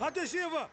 Ateş Eva!